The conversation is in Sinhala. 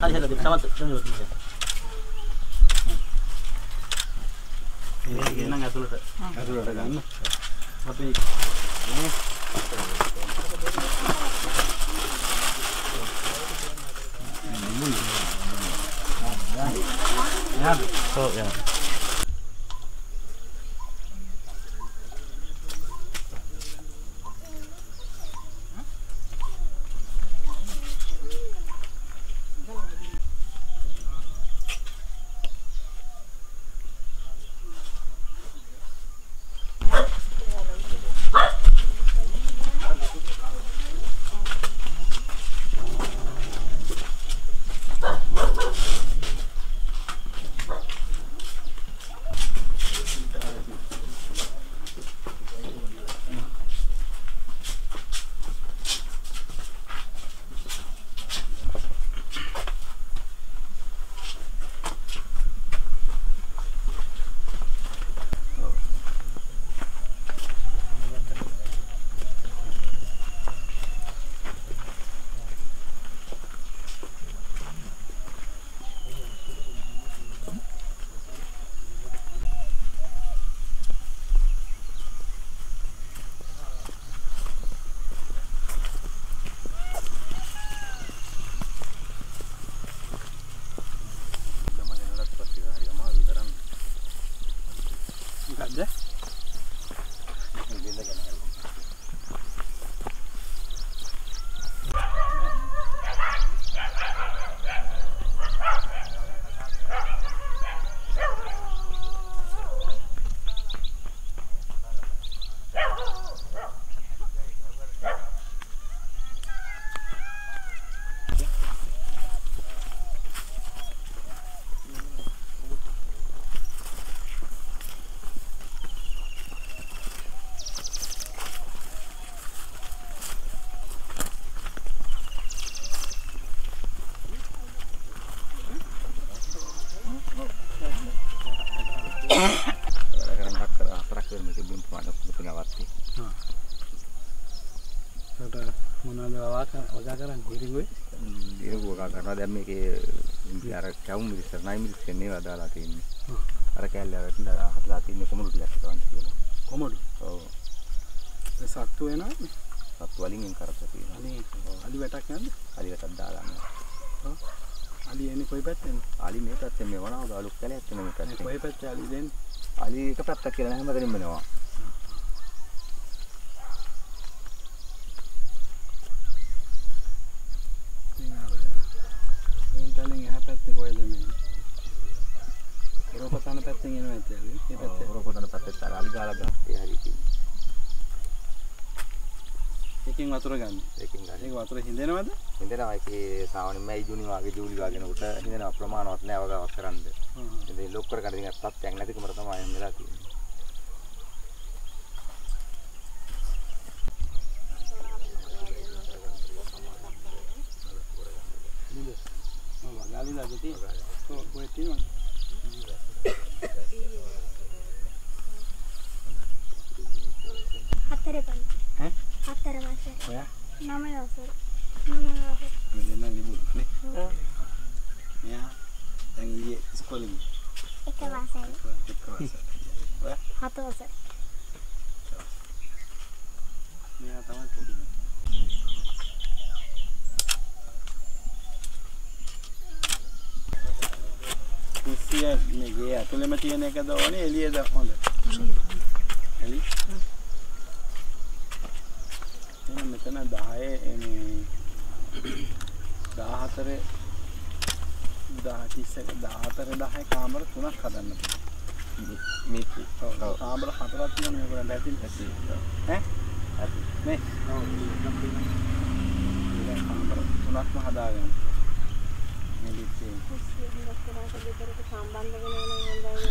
හරි හරි සමත් දෙන්න මේක නම් ඇතුළට ඇතුළට ගන්න. අපි So, yeah. Wednesday. වගා කරන්නේ? ඉරිගොයි. ඒක ගෝකා කරනවා දැන් මේකේ අර කැවුම් මිරිස් නයි මිරිස් කියන්නේ වදාලා තියෙන්නේ. අර කැල්ල වැටලා හදලා තියෙන්නේ කොමුණු ටිකක් කරන්න කියලා. කොමඩු. ඔව්. ඒ සත්තු වෙනවද? සත් වලින් එන් කරලා තියෙනවා. අලි අලි වැටක් යන්නේ. අලියටත් දාලා යනවා. අලි එන්නේ කොයි පැත්තෙන්ද? අලි මේ පැත්තෙන් මේ වනාව අලුත් කැලයක් තියෙන මේ පැත්තෙන්. කොයි පැත්තේ අලි දෙන්නේ? අලි එක පැත්තක් කියලා නැහැ හැමතැනම වෙනවා. ඉතින් අර මේ තලෙන් එහා පැත්තේ කොහෙද මේ? රෝපතන ඇති අලි. මේ පැත්තේ. ඔරකොතන පැත්තට අලි ගාලා ගන්න. ඒ හරි තියෙන්නේ. එකකින් වතුර ගන්න. ඒකෙන් ගන්න. ඒක වතුර හිඳෙනවද? හිතනවා ඒකේ සාමාන්‍ය මැයි ජූනි වගේ ජූලි වගේ නකොට හිතනවා ප්‍රමාණවත් නෑ වගාවක් කරන්න. ඉතින් ලොක් කර ගන්න ඉතින් තත්ත්වයක් නැතිකම තමයි එහෙම වෙලා තියෙන්නේ. ඔව් ගාලිලාද තියෙන්නේ? ඔව් කොහෙද තියෙනවද? ඔයා නම දවසට. නම දවසට. මේ දෙන්නා නිබුල් නේ. මෙයා දැන් ඊයේ ඉස්කෝලේ ගියා. එක මාසෙයි. එක්ක වාසය. ඔයා හත වසර. මෙයා තමයි පොඩි. කුස්සිය මේ ගේ ඇතුළෙම තියෙන එකද ඕනේ එළියද හොඳ? එළි. එතකොට මෙතන 10 මේ 14 14 කාමර තුනක් හදන්න මේ කාමර හතරක් තියෙනවා මේ වල ඇතින් ඇති ඈ? මේ? කාමර තුනක්ම හදාගන්න මේ ලිස්සේ සම්බන්ධ වෙන වෙන